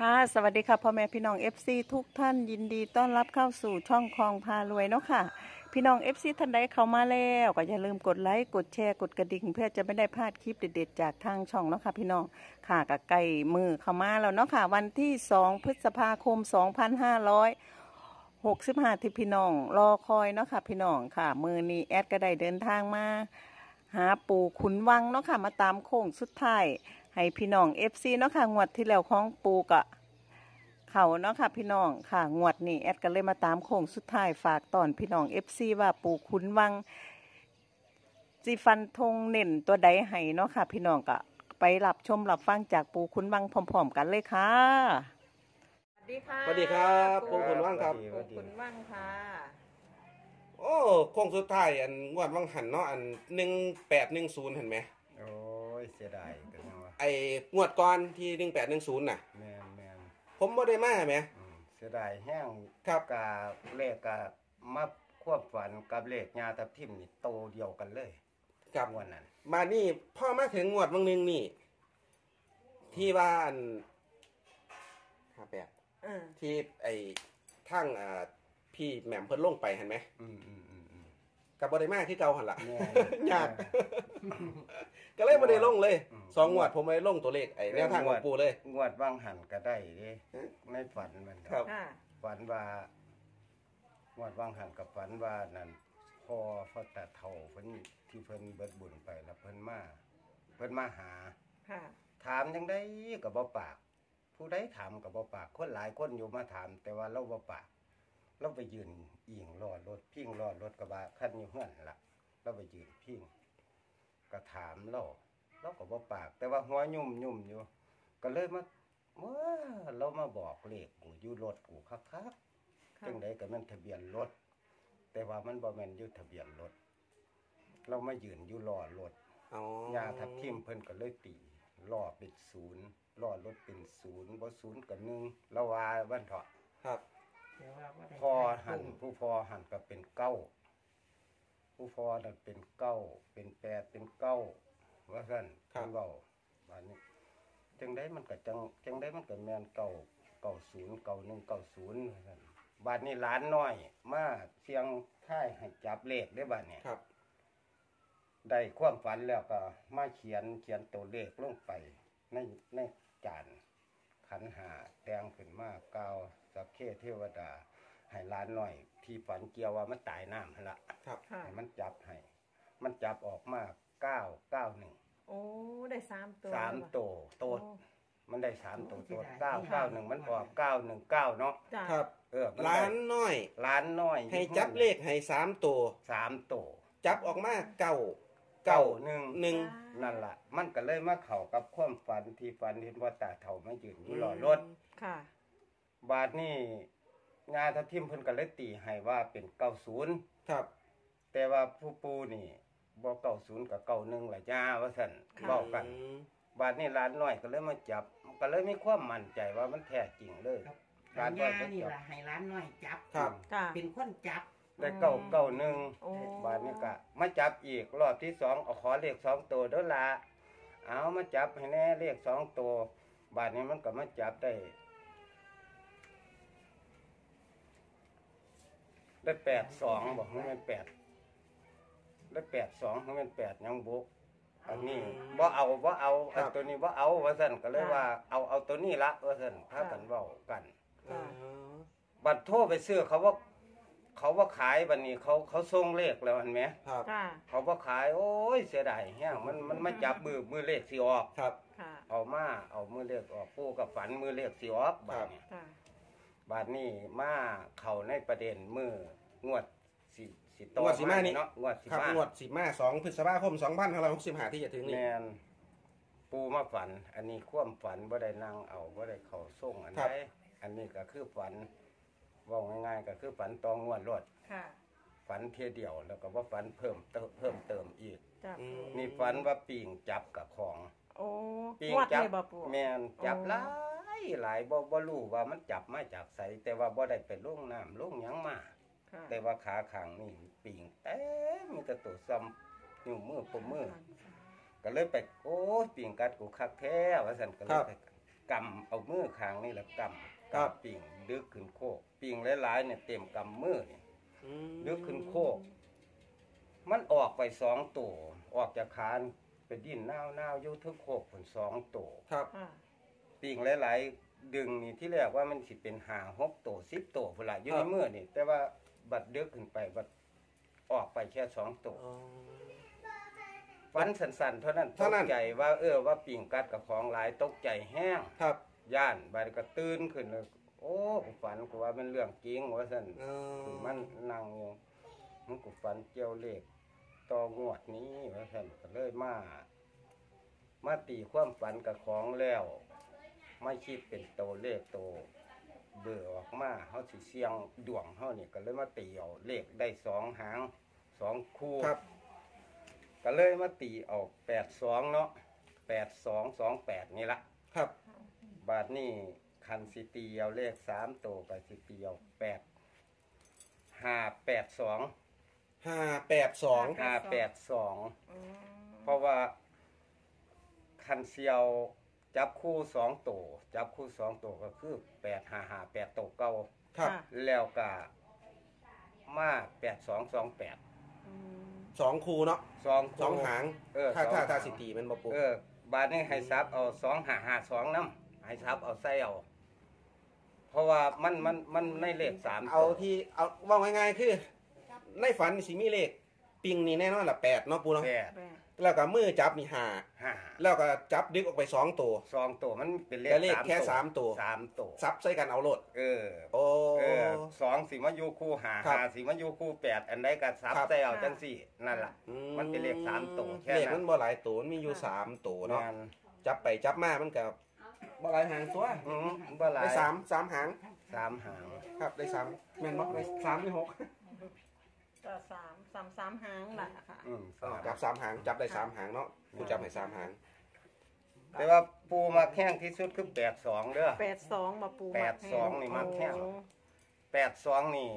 ค่ะ สวัสดีค่ะพ่อแม่พี่น้อง FC ทุกท่านยินดีต้อนรับเข้าสู่ช่องคลองพารวยเนาะค่ะ พี่น้อง FC ท่านใดเข้ามาแล้วก็อย่าลืมกดไลค์กดแชร์กดกระดิ่ง เพื่อจะไม่ได้พลาดคลิปเด็ดๆ จากทางช่องเนาะค่ะพี่น้องค่ะกับไก่มือเข้ามาแล้วเนาะค่ะ วันที่ 2 พฤษภาคม 2500หกสิบห้าที่พี่น้องรอคอยเนาะค่ะพี่น้องค่ะ มือนี้แอดก็ได้เดินทางมา หาปู่ขุนวังเนาะค่ะมาตามโค้งสุดท้าย ให้พี่น้อง FC เนาะค่ะงวดที่แล้วของปู่กะเขาเนาะค่ะพี่น้องค่ะงวดนี้แอดก็เลยมาตามโค้งสุดท้ายฝากตอนพี่น้อง FC ว่าปู่ขุนวังจีฟันธงเน่นตัวใดให้เนาะค่ะพี่น้องก็ไปรับชมรับฟังจากปู่ขุนวังพร้อมๆกันเลยค่ะสวัสดีค่ะสวัสดีครับปู่ขุนวังครับ ปู่ขุนวังค่ะ โอ้โค้งสุดท้ายอันงวดวังหันเนาะอันหนึ่งแปดหนึ่งศูนย์เห็นไหมโอ้ยเสียดายกันนะวะ ไองวดก่อนที่หนึ่งแปดหนึ่งศูนย์น่ะ แมนแมนผมบ่ได้มาไหม อืมเสียดายแห้งครับ กาเลขกามาควบฝันกับเลขยาทับทิมนี่โตเดียวกันเลยครับวันนั้นมานี่พ่อมาถึงงวดวังหนึ่งนี่ ที่ว่าอันห้าแปดเออที่ไอ้ทั้งอ่าพี่แหม่มเพิ่นลงไปเห็นไหมอืมอืมอืมอืมกับบ่ได้มาที่เก่าหันละ แม่นยาก ก็เลยบ่ได้ลงเลยอืม สองงวดผมไม่ได้ลงตัวเลขไอ้แนวทางของปูเลย งวดว่างหันก็ได้เด้ฮะในฝันมันครับ ค่ะ ฝันว่างวดว่างหันกับฝันว่านั่นพอพ่อตาเฒ่าเพิ่นที่เพิ่นเบิดบุญไปแล้วเพิ่นมาเพิ่นมาหา ค่ะ ถามยังได้กับบ่ปาก ผู้ใดถามกับบ่ปาก คนหลายคนอยู่มาถาม แต่ว่าเราบ่ปาก เราไปยืนอิงรอรถพิงรอรถกระบะคันอยู่เฮือนนั่นล่ะ เราไปยืนพิง ก็ถามเราเราก็บ่ปาก แต่ว่าหัวยุ่มยุ่มอยู่ ก็เลยมาว้าเรามาบอกเลขกูอยู่รถกูคักๆค่ะจังไดก็แม่นทะเบียนรถ แต่ว่ามันบ่แม่นอยู่ทะเบียนรถ เรามายืนอยู่รอรถอ๋อยาทับทิมเพิ่นก็เลยตีล่อเป็นศูนย์ล่อรถเป็นศูนย์บ่ศูนย์กับหนึ่งละว่าวันเถาะครับพอหันผู้พอหันก็เป็นเก้า ผู้พอนั่นเป็นเก้าเป็นแปดเป็นเก้าว่าซั่นครับเพิ่นเว้าบัดนี้ จังไดมันก็จังจังไดมันก็แม่นเก้าเก้าศูนย์เก้าหนึ่งเก้าศูนย์ว่าซั่นบัดนี้หลานน้อย มาเสียงท้ายให้จับเลขได้บัดนี้ครับ ได้ความฝันแล้วก็มาเขียนเขียนตัวเลขลงไป ในในจานขันหาแตงขึ้นมากล่าวสักเคเทวดา ให้หล้านหน่อย ที่ฝันเกี่ยวว่ามันตายน้ำหั่นละครับ ค่ะ ให้มันจับให้ มันจับออกมาเก้าเก้าหนึ่งโอ้ ได้สามตัวสามแล้วโตโตดมันได้สามโตโตดเก้าเก้าหนึ่งมันออกเก้าหนึ่งเก้าเนาะจ้ะครับเออมัล้าได้นน้อยล้านน้อยให้จับเลขให้สามตัว สามโตจับออกมาเก้าเก้าเก้าหนึ่ง หนึ่ง นั่นล่ะ มันก็เลยมาเข้ากับความฝันที่ฝันเห็นว่าตาเฒ่ามายืนอยู่รอรถ ค่ะ บาดนี้ งาทับทิมเพิ่นก็เลยตีให้ว่าเป็นเก้าศูนย์ครับ แต่ว่าผู้ปูนี่บ่เก้าศูนย์กับเก้าหนึ่งละจ้าว่าซั่นค่ะเว้ากันอืมบาดนี้หลานน้อยก็เลยมาจับ ก็เลยมีความมั่นใจว่ามันแท้จริงเลยครับหลานน้ยาอยก็นี่จับล่ะให้ร้านน้อยจับ ครับ ค่ะ เป็นคนจับได้เก้าเก้าหนึ่งโอ้ บาดนี้ก็มาจับอีกรอบที่สองเอาขอเลขสองตัวเด้อละเอามาจับให้แน่เลขสองตัว บาดนี้มันก็มาจับได้ ได้แปดสองบอกให้มันแปดได้แปดสองให้มันแปดยังบุกอันนี้บ่เอาบ่เอาอันตัวนี้บ่เอาว่าซั่นก็เลยว่า เอาเอาตัวนี้ละว่าซั่นพากันเว้ากันอ๋อบัดโทรไปซื้อเขาว่า เขาว่าขายบัดนี้เขาเขาส่งเลขแล้วเห็นไหม ครับ ค่ะ เขาว่าขายโอ้ยเสียดายแฮงมันมันมาจับมือมือเลขสิออก ครับ ค่ะ เอามาเอามือเลขออกปู่กับฝันมือเลขสิออกบาดนี้ ค่ะ บาดนี้มาเข้าในประเด็นมืองวดสิสิงวดสิมานี่ เนาะงวดสิครับมา งวดสิบมาสองพฤษภาคมสองพันห้าร้อยหกสิบห้าที่จะถึงแมนี่นปูมาฝัน อันนี้ความฝันบ่ได้นั่งเอาบ่ได้เข้าส่งอันครัใดบ อันนี้ก็คือฝันเว่าง่ายๆ ก็คือฝันตองงวดรถค่ะฝันเทียเดียวแล้วก็ว่าฝันเพิ่มเติมเพิ่มเติมอีกจ้ะอืม นี่ฝันว่าปิงจับกับของโอ้ปิงงวดจัเลยบ่ปู่แมนจับโอ้หลา ยหลายบ่บ่รู้ว่ามันจับมาจากไสแต่ว่าบ่ได้ไปลงน้ำลงหยังมา ค่ะแต่ว่าขาข้างนี่ปิงเต็มมีแต่ตัวซ้ำนิ้วมือปมมือ ก็เลยไปโอ้ยปิงกัดกูคักแท้ว่าซั่นก็เลยไปกำเอามือข้างนี่แหละกำครับ กำปิ่งดึกขึ้นโคกปิ่งหลายๆเนี่ยเต็มกำมือนี่อืมดึกขึ้นโคก มันออกไปสองตัว ออกจากคานไปดิ้นน้าวน้าวๆอยู่ทึกโคกผลสองตัว ครับ ค่ะ ปิ่งหลายๆ ดึงนี่ที่แรกว่ามันสิเป็นหาหกตัวสิบตัวพุ่นละอยู่ครัในบมือนี่แต่ว่าบัดดึกขึ้นไปบัดออกไปแค่สองตัวอ๋อฟันสันๆ เท่านั้นเท่านั้นตกใจว่าเออว่าปิ่งกัดกับของหลายตกใจแห้ง ครับย่านบาดก็ตื่นขึ้นเลยโอ้กูฝันกูว่ามันเรื่องจริงว่าซั่นเออมันนั่งอยู่มันกูฝันเกี่ยวเลขต่องวดนี้ว่าซั่นก็เลยมา มาตีความฝันกับของแล้ว ไม่คิดเป็นโตวเลขโตวเบื่อออกมาเฮาสิเสียงดวงเฮานี่ก็เลยมาตีเอาเลขได้สองหางสองคู่ครับ ก็เลยมาตีเอาแปดสองเนาะแปดสองสองแปดนี่ละครับ บาทนี่คันสิตีเอาเลขสามตัวกับสิตีเอาแปดห้าแปดสองห้าแปดสองห้าแปดสองอืมเพราะว่าคันเซียว จับคู่สองตัวจับคู่สองตัวก็คือแปดห้าห้าแปดตัวเก่าครับค่ะ แล้วก็มาแปดสองสองแปดอืมสองคูเนาะสองสองหางเออถ้าสองถ้าหาง ถ้าสิตีมันบ่ปู เออบาทนี้ให้ซับเอาสองหาหาสองน้ำให้ซับเอาใส่เอา เพราะว่ามันมันมันในเลขสามเอาที่เอาว่าง่ายๆคือในฝันสิมีเลขปิงนี่แน่นอนละแปดเนาะปูเนาะแปด แปด แล้วก็มือจับนี่ห้าห้าแล้วก็จับดึกออกไปสองตัวสองตัวมันเป็นเลแต่ขเลขแค่สามตัวสามตัวซับใส่กันเอาโลดเออโอ้เออสองสีมายูคู่หาครับหาสีมายูคู่แปดอันใดก็ซับครับใส่เอาจังสี่นั่นล่ะ อืมันเป็นเลขสามตัวแค่เลขนั้มันนบ่หลายตัวมันมีอยู่สามตัวเนาะงานจับไปจับมามันก็บ่หลายหางตัวอืมบ่หลายได้สามสามหางสามหางครับได้สามแม่นบ่ได้สามหรือหก ก็สามสามสามหางแหละค่ะ อืมสามจับสามหางจับได้สามหางเนาะกูจับให้สามหาง แต่ว่าปูมาแข้งที่สุดคือแปดสองเด้อ แปดสองมาปูแปดสองนี่มาแค่โอ้แปดสองนี่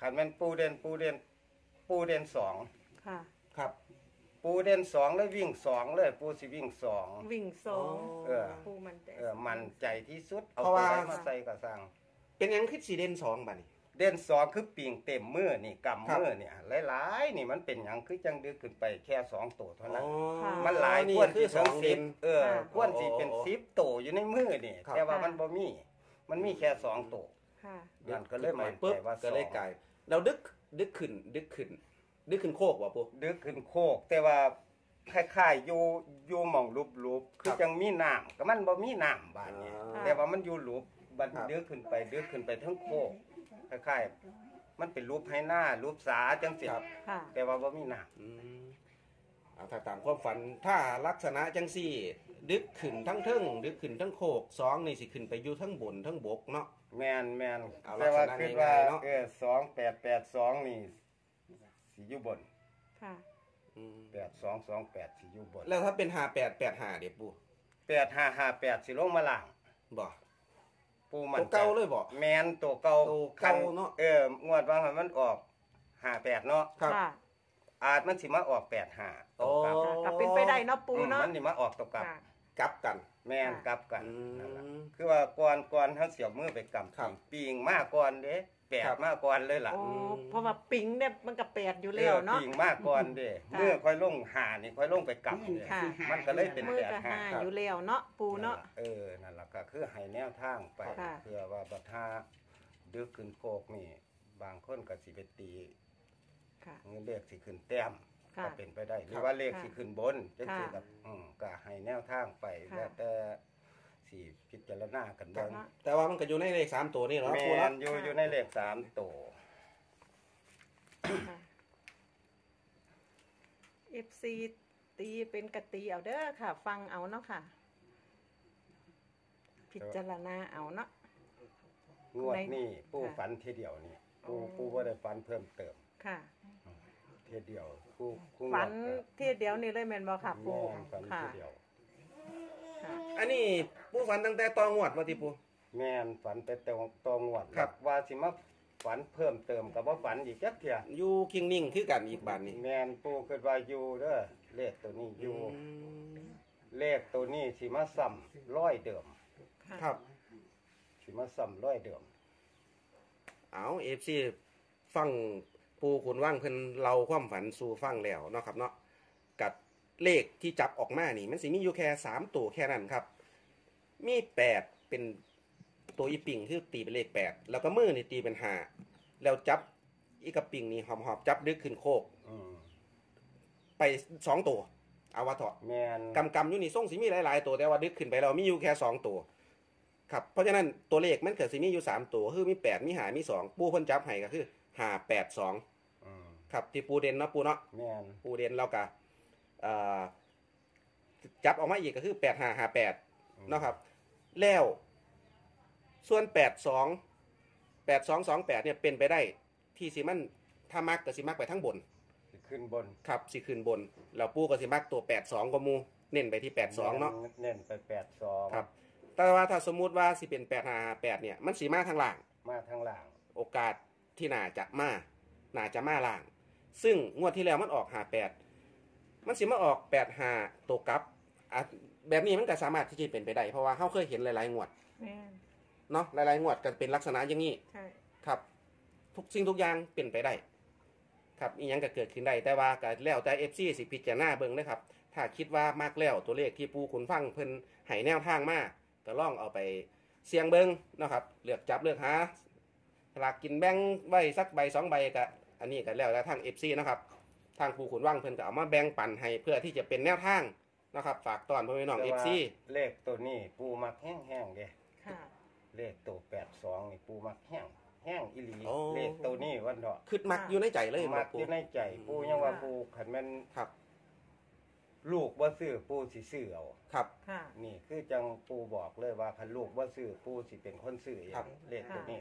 ขันเป็นปูเด่นปูเด่นปูเด่นสองค่ะ ครับปูเด่นสองแล้ววิ่งสองเลยปูสิวิ่งสอง วิ่งสองเออ ปูมันแต่เออมันใจที่สุดเอาเพราะตัวว่า ไหนมาใส่กระสังเป็นหยังคือสีเด่นสองบัดนี้ เด่นสองคือปิ่งเต็มมือนี่ครับกำมือเนี่ยหลายๆนี่มันเป็นหยังคือจังดึกขึ้นไปแค่สองตัวเท่านั้นค่ะมันหลายนี่ควรคือสิสถึองงสิเด่บนเออค่ะควรสิเป็นโอ้โอ้สิบตัวอยู่ในมือนี่ครับแต่ว่าค่ะมันบ่มี มันมีแค่สองตัวค่ะนั่นก็เลยมั่นใจปุ๊บว่าก็เลยสองกลายเราดึกดึกขึ้น ดึกขึ้น ดึกขึ้นโคกว่ะปูดึกขึ้นโคก แต่ว่าคล้ายๆอยู่อยู่หม่องรูปๆคือครับจังมีน้ำก็มันบ่มีน้ำบาดนี้อ่าแต่ว่ามันอยู่รูปบัดครับดึกขึ้นไปดึกขึ้นไปทั้งโคก คล้ายๆมันเป็นรูปให้หน้ารูปสาจังสิครับ ค่ะแต่ว่าบ่มีน้ำอืมเอาถ้าตามความฝันถ้าลักษณะจังสี่ ดึกขึ้นทั้งเทิงดึกขึ้นทั้งโคกสองนี่สิขึ้นไปอยู่ทั้งบนทั้งบกเนาะ แมนแมนเอาแต่ว่าลักษณะคิดว่าง่ายๆเนาะเออสองแปดแปดสองนี่สิอยู่บนค่ะ อืมแปดสองสองแปดสิอยู่บนแล้วถ้าเป็นหาแปดแปดหาเดี๋ยวปูแปดห้าห้าแปดสิลงมาล่างบ่ ปูมันตัวเก่าเลยบ่ แมนตัวเก่าตัวเก่าเนาะ เอองวดว่างมันออกห้าแปดเนาะครับ ค่ะอาจมันสิมาออกแปดห้าโอ้ ค่ะก็เป็นไปได้เนาะปูอืมเนาะมันสิมาออกตัวกลับ ค่ะ กลับกันแมนค่ะกลับกันอืมนั่นล่ะคือว่าก่อนก่อนเขาเสียบมือไปกำครับ ปีงมาก่อนเด้ แปดครับ มาก่อนเลยล่ะโอ้เพราะว่าปิงเนี่ยมันก็แปดอยู่แล้วเนาะปิงมากก่อนเด้ค่ะ เมื่อค่อยลงหานี่ค่อยลงไปกลับเด้ค่ะ มันก็เลยเป็นมือแปดก็ห้าห้าอยู่แล้วเนาะปูเนาะ เออ นั่นล่ะก็คือให้แนวทางไปค่ะ เพื่อว่าบัดท่าดึกขึ้นโคกนี่ บางคนก็สิไปตีค่ะ เงินเลขสิขึ้นแต้มค่ะก็เป็นไปได้ หรือว่าเลขค่ะสิขึ้นบนจังซี่ค่ะกับอืมก็ให้แนวทางไปค่ะ แล้วแต่ สิพิจารณากันครัเบิ่บงแต่ว่ามันก็อยู่ในเลขสามตัวนี่เนาะแมปูเนาะนอยู่อยู่ในเลขสามตัวเอฟซีตีเป็นกะตีเอาเด้อค่ะ ฟังเอาเนาะค่ะ พิจารณาเอาเนาะ งวดนี่ในปูค่ะฝันทีเดียวนี่ปูอ๋อ ปูบ่ได้ฝันเพิ่มเติม ค่ะทีเดียวปูปูฝันงวดก็ที่เดียวนี่เลยแม่นบ่ค่ะปูแม่นฝันค่ะทีเดียว ค่ะ อันนี้ปูฝันตั้งแต่ตองวดว่าที่ปู แม่นฝันไปตองตองวดครับ ว่าสิมาฝันเพิ่มเติมกับว่าฝันอีกจักเที่ยอยู่คิงนิ่งคือกันอีกบานนี้แม่นปูคิดว่าอยู่เด้อเลขตัวนี้อยู่อืมเลขตัวนี้สิมาซ้ำร้อยเดิมครับ สิมาซ้ำร้อยเดิม เอาเอฟซีฟังปูขุนว่างเพิ่นเราความฝันสู่ฟังแล้วเนาะครับเนาะกับ เลขที่จับออกมานี่ มันสิมีอยู่แค่สามตัวแค่นั้นครับ มีแปดเป็นตัวอีปิงคือตีเป็นเลขแปดแล้วก็มือนี่ตีเป็นห้าแล้วจับอีกระปิงนี่หอมๆจับดึกขึ้นโคก อืมไปสองตัวเอาว่าเถอะแมนกำกำอยู่นี่ส่งสิมีหลาย ๆ ตัวแต่ว่าดึกขึ้นไปเรามีอยู่แค่สองตัว ครับ เพราะฉะนั้นตัวเลขมันเกิดสิมีอยู่สามตัวคือมีแปดมีหามีสองปูเพิ่นจับให้ก็คือหาแปดสองอืมครับที่ปูเด่นเนาะปูเนาะแมนปูเด่นเรากะเอ่อจับออกมาอีกก็คือแปดหาหาแปดเนาะครับ แล้วส่วนแปดสองแปดสองสองแปดเนี่ยเป็นไปได้ที่สิมันถ้ามักก็สิมักไปทั้งบนสิขึ้นบนครับสิขึ้นบนแล้วปูก็สิมักตัวแปดสองก็มูเน้นไปที่แปดสองเนาะเน้นไปแปดสองครับ แต่ว่าถ้าสมมุติว่าสิเป็นแปดหาแปดเนี่ยมันสีมาทางล่าง มาทางหลังโอกาสที่น่าจะมาน่าจะมาล่าง ซึ่งงวดที่แล้วมันออกหาแปด มันสิมาออกแปดหาตัวกลับอะแบบนี้มันก็สามารถที่จะเป็นไปได้ เพราะว่าเขาเคยเห็นหลายๆงวดแม่นเนาะหลายๆงวดกันเป็นลักษณะอย่างนี้ใช่ครับ ทุกสิ่งทุกอย่างเป็นไปได้ ครับอีหยังก็เกิดขึ้นได้แต่ว่าก็แล้วแต่ FC สิพิจารณาเบิ่งนะครับ ถ้าคิดว่ามักแล้วตัวเลขที่ปู่ขุนวังเพิ่นให้แนวทางมาก็ลองเอาไปเสี่ยงเบิ่งเนาะครับเลือกจับเลือกหาสลากกินแบ่งใบสักใบสองใบก็อันนี้ก็แล้วแต่ทาง FC นะครับ ทางปู่ขุนวังเพิ่นก็เอามาแบ่งปันให้เพื่อที่จะเป็นแนวทางนะครับ ฝากตอนพ่อแม่น้องเอแต่ว่าเลขตัวนี้ปู่มักแห้งแห้งๆเด้ค่ะ เลขตัวแปดสองนี่ปู่มักแห้งแห้งอีหลีโอ้เลขตัวนี้วันดอกคือมักอยู่ในใจเลยมับ่กปูอยู่ในใจปูยังว่าปูขันแม่นครับ ลูกว่าซื้อปูสิซื้อเอาครับ ค่ะ นี่คือจังปูบอกเลยว่าคันลูกว่าซื้อปูสิเป็นคนซื้อเองครับ เลขตัวนี้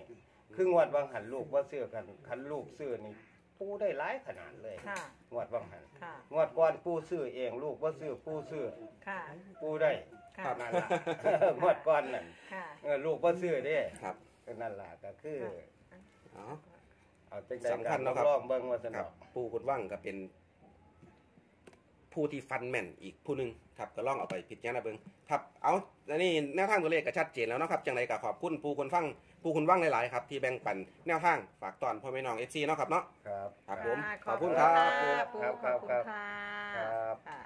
คืองวดบางหันลูกว่าซื้อกันคันลูกซื้อนี่ ปูได้หลายขนาดเลยค่ะ งวดบางหันค่ะ งวดก่อนปูซื้อเองลูกว่าซื้อปูซื้อค่ะ ปูได้ค่ะครับนั่นล่ะ งวดก่อนนั่นค่ะ เออลูกว่าซื้อเด้ครับก็นั่นล่ะก็คืออ๋อ เอาจังใดสำคัญเนาะครับ ลองเบิ่งว่าสคนรัอบกปูกุดว่างก็เป็น ผู้ที่ฟันแม่นอีกผู้หนึ่งครับก็ล่องเอาไปผิดแย่นะเบิงครับเอาแล้วนี่แนวทางตัวเลขก็ชัดเจนแล้วเนาะครับจังไรก็ขอบคุณปูคนฟัง ปูคุณว่างหลายๆครับที่แบ่งปันแนวทางฝากตอนพ่อแม่น้องเอฟซีเนาะครับเนาะครับ ครับผมะขอบคุณครับปูครับ ขอบคุณครับค่ะครับ ค่ะ